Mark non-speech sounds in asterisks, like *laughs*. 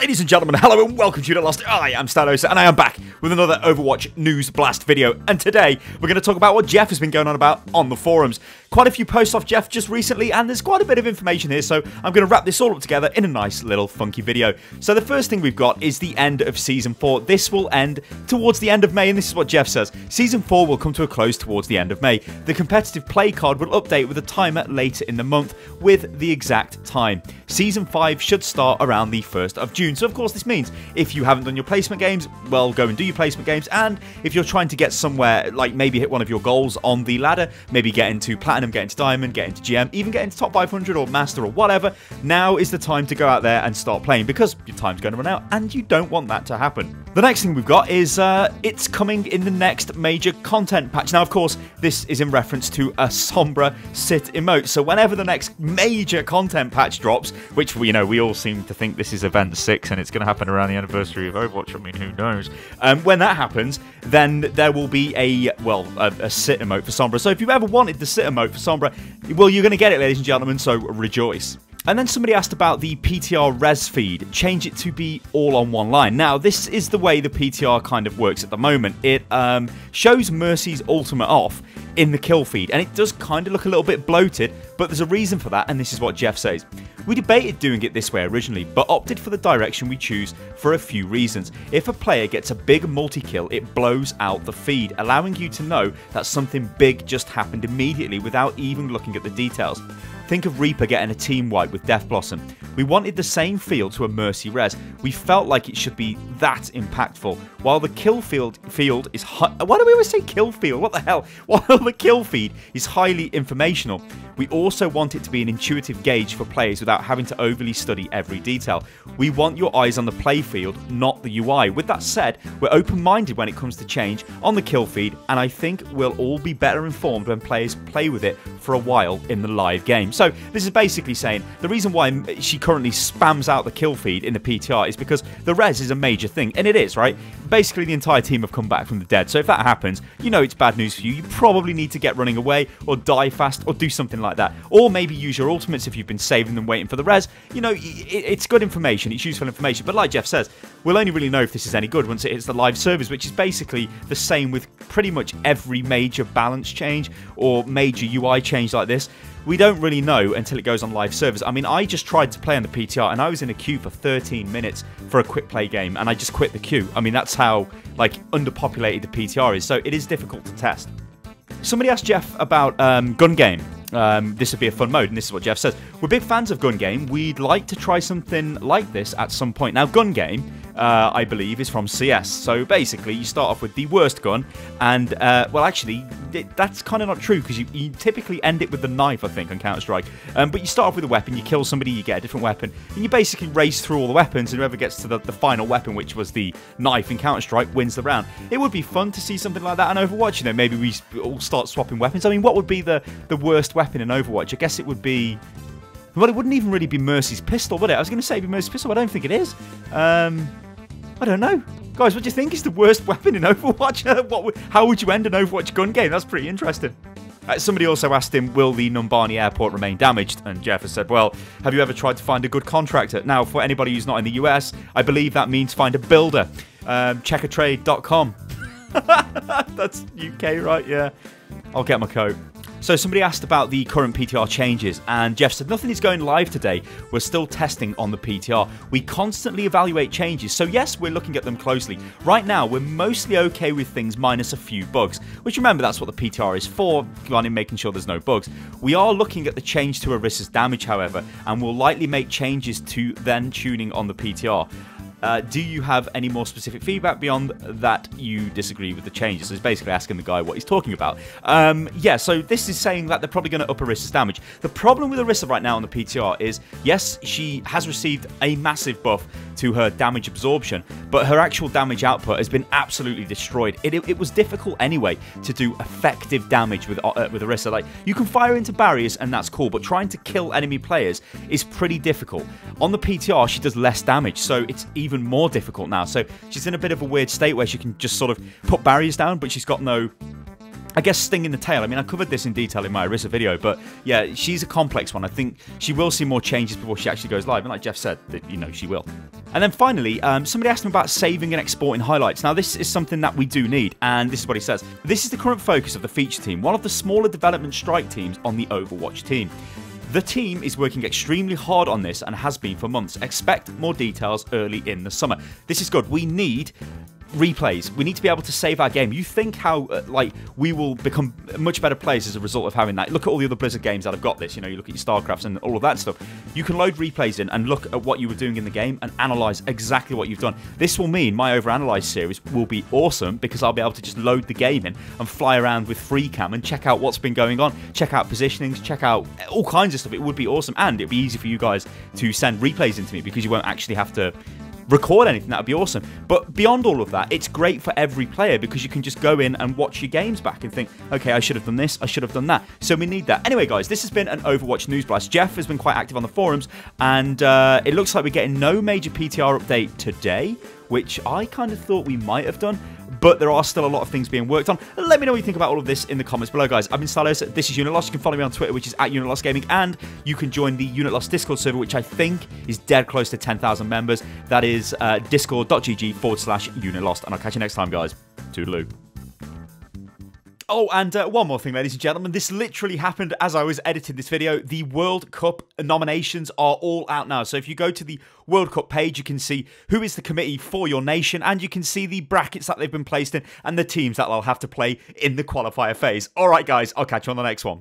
Ladies and gentlemen, hello and welcome to the Lost. I am Stylosa and I am back with another Overwatch News Blast video. And today we're going to talk about what Jeff has been going on about on the forums. Quite a few posts off Jeff just recently and there's quite a bit of information here, so I'm going to wrap this all up together in a nice little funky video. So the first thing we've got is the end of Season 4. This will end towards the end of May and this is what Jeff says. Season 4 will come to a close towards the end of May. The competitive play card will update with a timer later in the month with the exact time. Season 5 should start around the 1st of June. So of course this means if you haven't done your placement games, well go and do your placement games and if you're trying to get somewhere like maybe hit one of your goals on the ladder, maybe get into Platinum, get into Diamond, get into GM, even get into Top 500 or Master or whatever, now is the time to go out there and start playing because your time's going to run out and you don't want that to happen. The next thing we've got is uh, it's coming in the next major content patch. Now, of course, this is in reference to a Sombra sit emote. So whenever the next major content patch drops, which you know we all seem to think this is event six and it's going to happen around the anniversary of Overwatch. I mean, who knows? Um, when that happens, then there will be a well a, a sit emote for Sombra. So if you've ever wanted the sit emote for Sombra, well, you're going to get it, ladies and gentlemen. So rejoice. And then somebody asked about the PTR res feed, change it to be all on one line. Now, this is the way the PTR kind of works at the moment. It um, shows Mercy's ultimate off in the kill feed, and it does kind of look a little bit bloated, but there's a reason for that, and this is what Jeff says. We debated doing it this way originally, but opted for the direction we choose for a few reasons. If a player gets a big multi-kill, it blows out the feed, allowing you to know that something big just happened immediately without even looking at the details. Think of Reaper getting a team wipe with Death Blossom. We wanted the same feel to a Mercy Res. We felt like it should be that impactful. While the kill field field is why do we always say kill field? What the hell? *laughs* While the kill feed is highly informational, we also want it to be an intuitive gauge for players without having to overly study every detail. We want your eyes on the play field, not the UI. With that said, we're open-minded when it comes to change on the kill feed, and I think we'll all be better informed when players play with it for a while in the live game. So this is basically saying the reason why she currently spams out the kill feed in the PTR is because the res is a major thing, and it is, right? Basically, the entire team have come back from the dead, so if that happens, you know it's bad news for you. You probably need to get running away, or die fast, or do something like that. Or maybe use your ultimates if you've been saving them waiting for the res. You know, it's good information, it's useful information, but like Jeff says, we'll only really know if this is any good once it hits the live servers, which is basically the same with pretty much every major balance change or major UI change like this we don't really know until it goes on live servers. I mean, I just tried to play on the PTR and I was in a queue for 13 minutes for a quick play game and I just quit the queue. I mean, that's how like underpopulated the PTR is. So it is difficult to test. Somebody asked Jeff about um, gun game. Um, this would be a fun mode, and this is what Jeff says. We're big fans of gun game. We'd like to try something like this at some point. Now, gun game uh, I believe, is from CS. So basically, you start off with the worst gun, and uh, well, actually, that's kind of not true because you, you, typically end it with the knife, I think, on Counter Strike. Um, but you start off with a weapon, you kill somebody, you get a different weapon, and you basically race through all the weapons, and whoever gets to the, the final weapon, which was the knife in Counter Strike, wins the round. It would be fun to see something like that in Overwatch. You know, maybe we all start swapping weapons. I mean, what would be the the worst weapon in Overwatch? I guess it would be. Well, it wouldn't even really be Mercy's pistol, would it? I was going to say it'd be Mercy's pistol, I don't think it is. Um, I don't know. Guys, what do you think is the worst *laughs* weapon in Overwatch? *laughs* what, how would you end an Overwatch gun game? That's pretty interesting. Uh, somebody also asked him, will the Numbani airport remain damaged? And Jeff has said, well, have you ever tried to find a good contractor? Now, for anybody who's not in the US, I believe that means find a builder. Um, checkatrade.com. *laughs* That's UK, right? Yeah. I'll get my coat. So somebody asked about the current PTR changes, and Jeff said nothing is going live today. We're still testing on the PTR. We constantly evaluate changes, so yes, we're looking at them closely. Right now, we're mostly okay with things minus a few bugs, which remember that's what the PTR is for, in making sure there's no bugs. We are looking at the change to Orisa's damage, however, and will likely make changes to then tuning on the PTR. Uh, do you have any more specific feedback beyond that you disagree with the changes? So he's basically asking the guy what he's talking about. Um, yeah, so this is saying that they're probably going to up Orisa's damage. The problem with Orisa right now on the PTR is, yes, she has received a massive buff to her damage absorption, but her actual damage output has been absolutely destroyed. It, it, it was difficult anyway to do effective damage with uh, with Orisa. Like, you can fire into barriers and that's cool, but trying to kill enemy players is pretty difficult. On the PTR, she does less damage, so it's even even more difficult now. So she's in a bit of a weird state where she can just sort of put barriers down, but she's got no I guess sting in the tail. I mean, I covered this in detail in my Orisa video, but yeah, she's a complex one. I think she will see more changes before she actually goes live. And like Jeff said, that you know she will. And then finally, um, somebody asked me about saving and exporting highlights. Now, this is something that we do need, and this is what he says. This is the current focus of the feature team, one of the smaller development strike teams on the Overwatch team. The team is working extremely hard on this and has been for months. Expect more details early in the summer. This is good. We need replays. We need to be able to save our game. You think how uh, like we will become much better players as a result of having that. Look at all the other Blizzard games that have got this. You know, you look at your StarCrafts and all of that stuff. You can load replays in and look at what you were doing in the game and analyze exactly what you've done. This will mean my overanalyze series will be awesome because I'll be able to just load the game in and fly around with free cam and check out what's been going on, check out positionings, check out all kinds of stuff. It would be awesome and it'd be easy for you guys to send replays into me because you won't actually have to record anything, that would be awesome. But beyond all of that, it's great for every player because you can just go in and watch your games back and think, okay, I should have done this, I should have done that. So we need that. Anyway, guys, this has been an Overwatch News Blast. Jeff has been quite active on the forums, and uh, it looks like we're getting no major PTR update today, which I kind of thought we might have done but there are still a lot of things being worked on. Let me know what you think about all of this in the comments below, guys. I've been Stylosa. This is Unit Lost. You can follow me on Twitter, which is at Unit Lost Gaming, and you can join the Unit Lost Discord server, which I think is dead close to 10,000 members. That is uh, discord.gg forward slash Unit Lost. And I'll catch you next time, guys. Toodaloo. Oh, and uh, one more thing, ladies and gentlemen. This literally happened as I was editing this video. The World Cup nominations are all out now. So if you go to the World Cup page, you can see who is the committee for your nation, and you can see the brackets that they've been placed in and the teams that they'll have to play in the qualifier phase. All right, guys, I'll catch you on the next one.